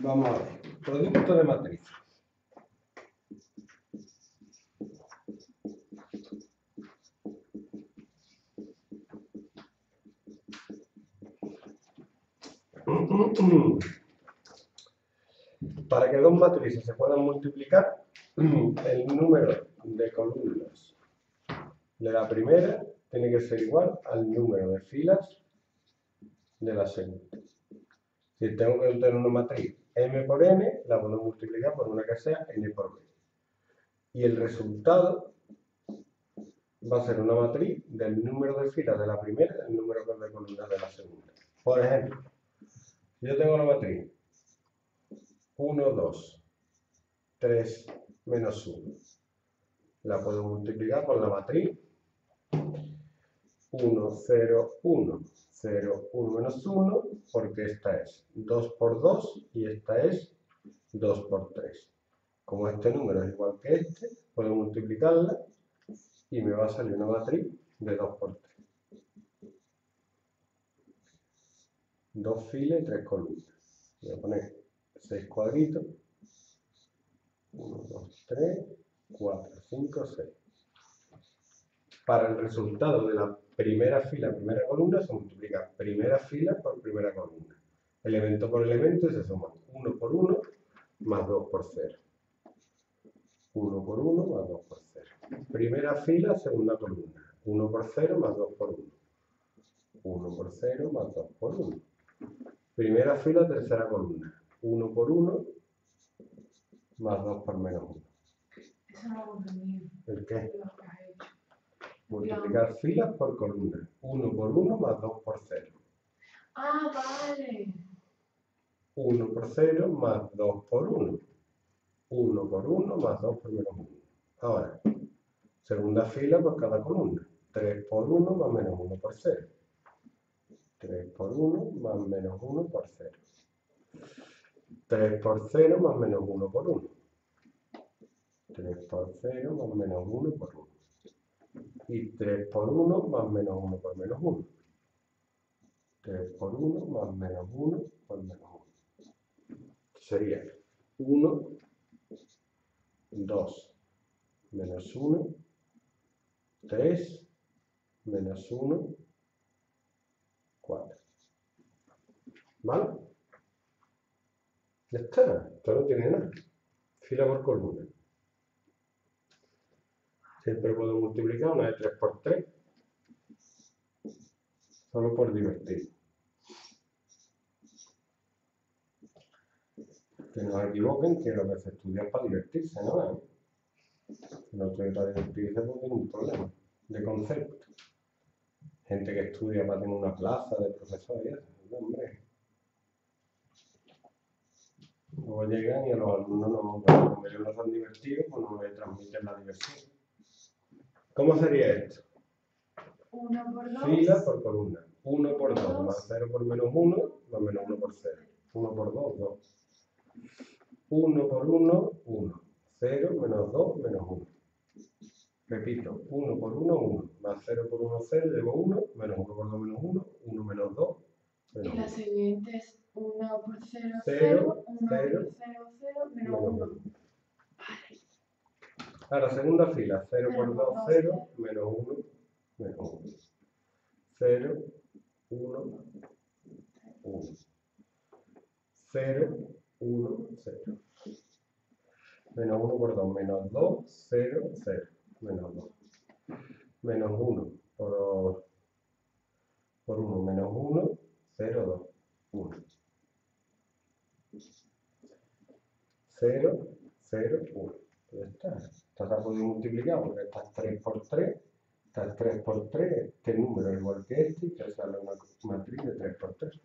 Vamos a ver. Producto de matriz. Para que dos matrices se puedan multiplicar, el número de columnas de la primera tiene que ser igual al número de filas de la segunda. Si tengo que tener una matriz m por n, la puedo multiplicar por una que sea n por b. Y el resultado va a ser una matriz del número de filas de la primera y del número de columnas de la segunda. Por ejemplo, si yo tengo la matriz 1, 2, 3, menos 1, la puedo multiplicar por la matriz 1, 0, 1, 0, 1 menos 1, porque esta es 2 por 2 y esta es 2 por 3. Como este número es igual que este, puedo multiplicarla y me va a salir una matriz de 2 por 3. Dos filas y tres columnas. Voy a poner 6 cuadritos. 1, 2, 3, 4, 5, 6. Para el resultado de la primera fila, primera columna, se multiplica primera fila por primera columna. Elemento por elemento y se suma 1 por 1 más 2 por 0. 1 por 1 más 2 por 0. Primera fila, segunda columna. 1 por 0 más 2 por 1. 1 por 0 más 2 por 1. Primera fila, tercera columna. 1 por 1 más 2 por menos 1. Eso no lo. ¿El qué? Lo que has hecho. Multiplicar filas por columna. 1 por 1 más 2 por 0. Ah, vale. 1 por 0 más 2 por 1. 1 por 1 más 2 por menos 1. Ahora, segunda fila por cada columna. 3 por 1 más menos 1 por 0. 3 por 1 más menos 1 por 0. 3 por 0 más menos 1 por 1. 3 por 0 más menos 1 por 1. Y 3 por 1 más menos 1 por menos 1. 3 por 1 más menos 1 por menos 1. Sería 1, 2, menos 1, 3, menos 1, 4. ¿Vale? Ya está, esto no tiene nada. Fila por columna. Siempre puedo multiplicar una de 3 por 3. Solo por divertir. Que no se equivoquen que lo que se estudia es para divertirse, ¿no? ¿Eh? Si no estudia para divertirse, pues tiene un problema de concepto. Gente que estudia para tener una plaza de profesor y. No, hombre. Luego llegan y a los alumnos no, como ellos no son divertidos, pues no les transmiten la diversión. ¿Cómo sería esto? 1 por 2. Fila por columna. 1 por 2 más 0 por menos 1 más menos 1 por 0. 1 por 2, 2. 1 por 1, 1. 0 menos 2 menos 1. Repito, 1 por 1, 1. Más 0 por 1, 0. Llevo 1. Menos 1 por 2, menos 1. 1 menos 2, Y menos la 1. siguiente es 1 por 0, Cero, 0. 1 cero, por 0, 0, menos Menos 1. 1. Ahora, segunda fila. 0 por 2, 0. Menos 1, menos 1. 0, 1, 1. 0, 1, 0. Menos 1 por 2, menos 2, 0, 0. Menos 2. Menos 1 por, por 1, menos 1, 0, 2, 1. 0, 0, 1. Ya está. Ha podido multiplicar porque esta es 3 por 3. Esta es 3 por 3. Este número es igual que este y que sale una matriz de 3 por 3.